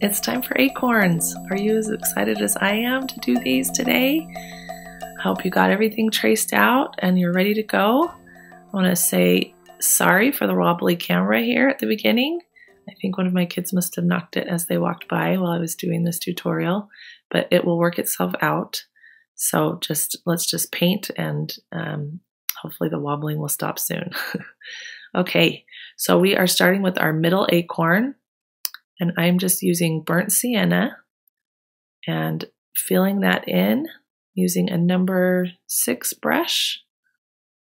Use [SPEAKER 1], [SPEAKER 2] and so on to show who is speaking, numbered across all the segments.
[SPEAKER 1] it's time for acorns. Are you as excited as I am to do these today? I hope you got everything traced out and you're ready to go. I want to say sorry for the wobbly camera here at the beginning. I think one of my kids must have knocked it as they walked by while I was doing this tutorial, but it will work itself out. So just let's just paint and um, hopefully the wobbling will stop soon. okay, so we are starting with our middle acorn and I'm just using burnt sienna and filling that in using a number six brush.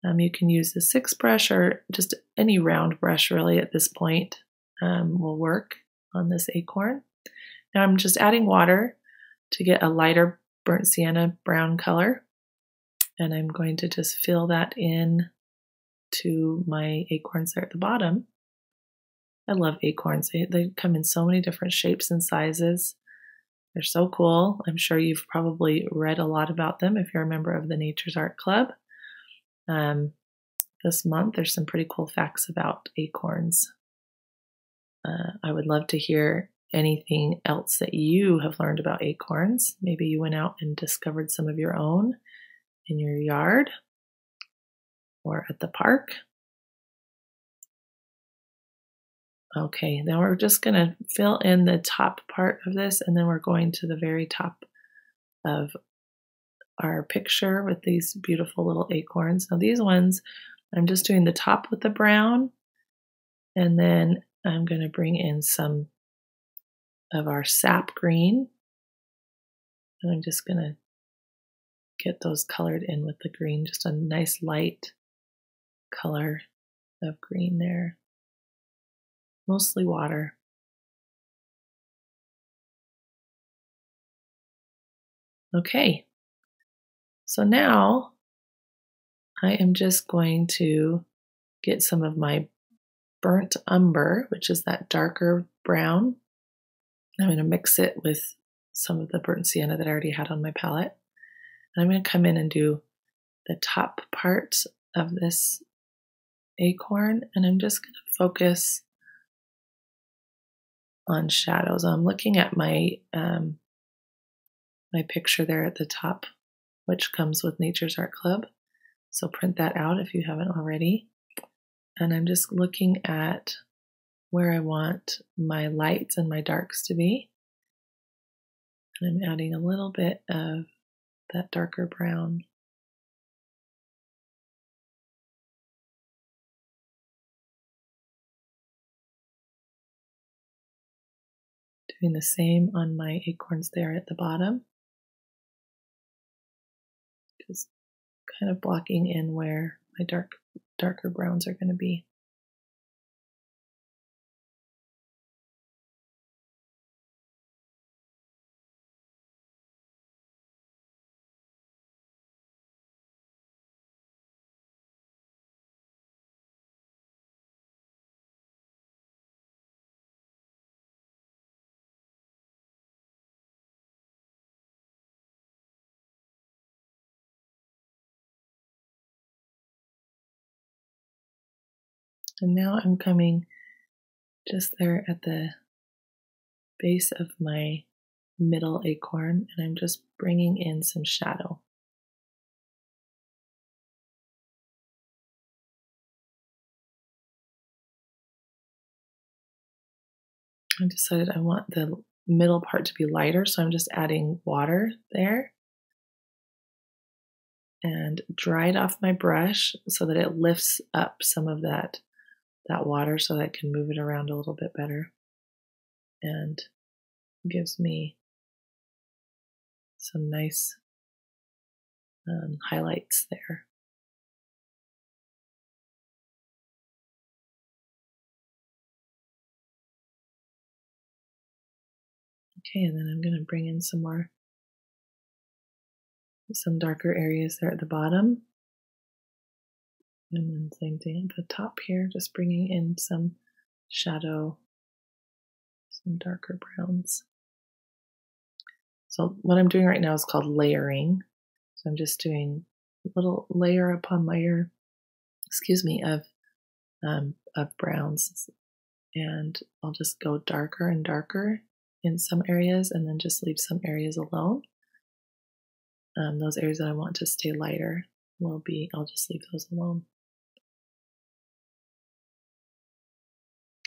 [SPEAKER 1] Um, you can use the six brush or just any round brush really at this point um, will work on this acorn. Now I'm just adding water to get a lighter burnt sienna brown color and I'm going to just fill that in to my acorns there at the bottom. I love acorns. They, they come in so many different shapes and sizes. They're so cool. I'm sure you've probably read a lot about them if you're a member of the Nature's Art Club. Um, this month, there's some pretty cool facts about acorns. Uh, I would love to hear anything else that you have learned about acorns. Maybe you went out and discovered some of your own in your yard or at the park. Okay, then we're just going to fill in the top part of this and then we're going to the very top of our picture with these beautiful little acorns. Now these ones, I'm just doing the top with the brown and then I'm going to bring in some of our sap green and I'm just going to get those colored in with the green, just a nice light color of green there mostly water. Okay, so now I am just going to get some of my burnt umber, which is that darker brown. I'm going to mix it with some of the burnt sienna that I already had on my palette. And I'm going to come in and do the top part of this acorn, and I'm just going to focus on shadows. I'm looking at my um, my picture there at the top, which comes with Nature's Art Club. So print that out if you haven't already. And I'm just looking at where I want my lights and my darks to be. And I'm adding a little bit of that darker brown doing the same on my acorns there at the bottom. Just kind of blocking in where my dark darker browns are going to be. And now I'm coming just there at the base of my middle acorn and I'm just bringing in some shadow. I decided I want the middle part to be lighter, so I'm just adding water there and dried off my brush so that it lifts up some of that that water so that I can move it around a little bit better and gives me some nice um, highlights there. Okay, and then I'm going to bring in some more, some darker areas there at the bottom. And then same thing at the top here, just bringing in some shadow, some darker browns. So what I'm doing right now is called layering. So I'm just doing a little layer upon layer, excuse me, of um, of browns, and I'll just go darker and darker in some areas and then just leave some areas alone. Um, those areas that I want to stay lighter will be, I'll just leave those alone.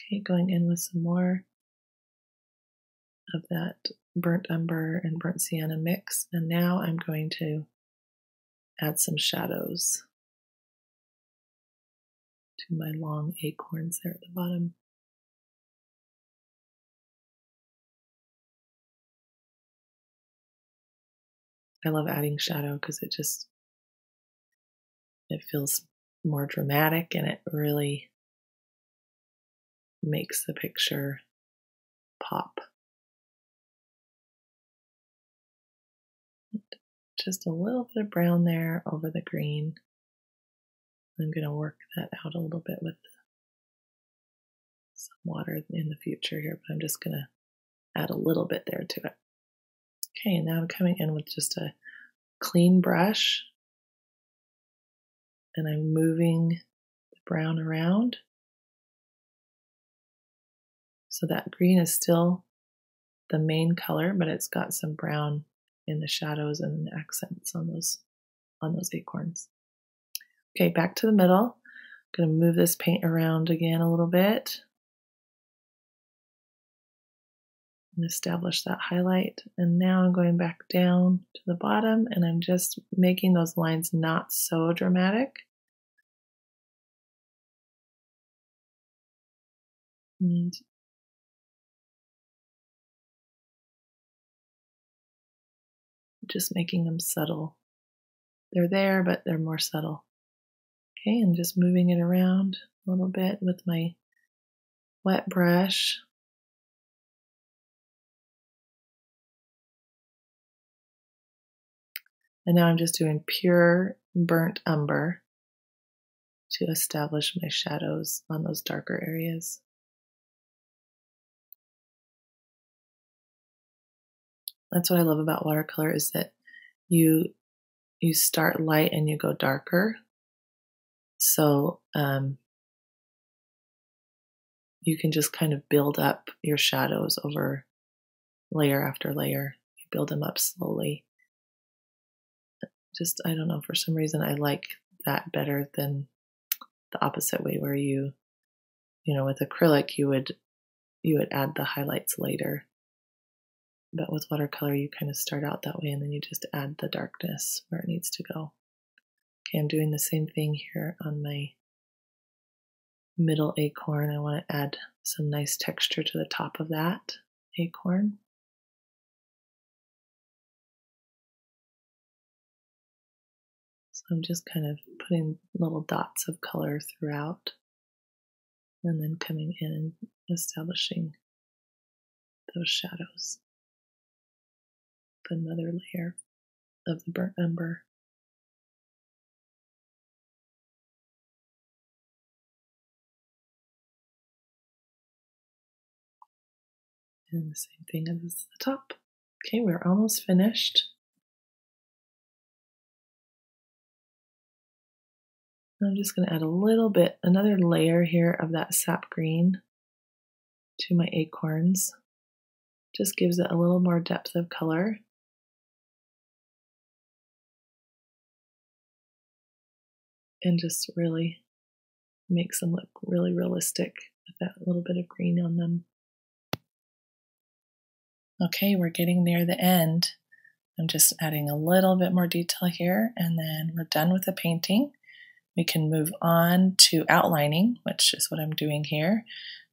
[SPEAKER 1] Okay, going in with some more of that burnt umber and burnt sienna mix. And now I'm going to add some shadows to my long acorns there at the bottom. I love adding shadow because it just it feels more dramatic and it really makes the picture pop. Just a little bit of brown there over the green. I'm going to work that out a little bit with some water in the future here, but I'm just going to add a little bit there to it. Okay, now I'm coming in with just a clean brush and I'm moving the brown around. So that green is still the main color, but it's got some brown in the shadows and accents on those on those acorns. Okay, back to the middle. I'm going to move this paint around again a little bit. And establish that highlight. And now I'm going back down to the bottom and I'm just making those lines not so dramatic. And just making them subtle. They're there, but they're more subtle. Okay, and just moving it around a little bit with my wet brush. And now I'm just doing pure burnt umber to establish my shadows on those darker areas. That's what I love about watercolor is that you you start light and you go darker. So um, you can just kind of build up your shadows over layer after layer. You build them up slowly. Just I don't know for some reason I like that better than the opposite way where you you know with acrylic you would you would add the highlights later but with watercolor, you kind of start out that way and then you just add the darkness where it needs to go. Okay, I'm doing the same thing here on my middle acorn. I want to add some nice texture to the top of that acorn. So I'm just kind of putting little dots of color throughout and then coming in and establishing those shadows another layer of the burnt umber. And the same thing as the top. Okay, we're almost finished. I'm just going to add a little bit, another layer here of that sap green to my acorns. Just gives it a little more depth of color. And just really makes them look really realistic with that little bit of green on them. Okay, we're getting near the end. I'm just adding a little bit more detail here and then we're done with the painting. We can move on to outlining, which is what I'm doing here.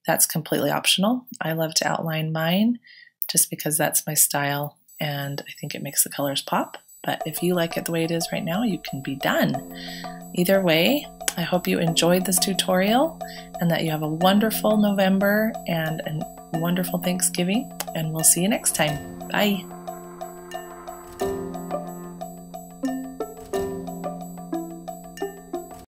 [SPEAKER 1] That's completely optional. I love to outline mine just because that's my style and I think it makes the colors pop. But if you like it the way it is right now, you can be done. Either way, I hope you enjoyed this tutorial and that you have a wonderful November and a wonderful Thanksgiving, and we'll see you next time. Bye.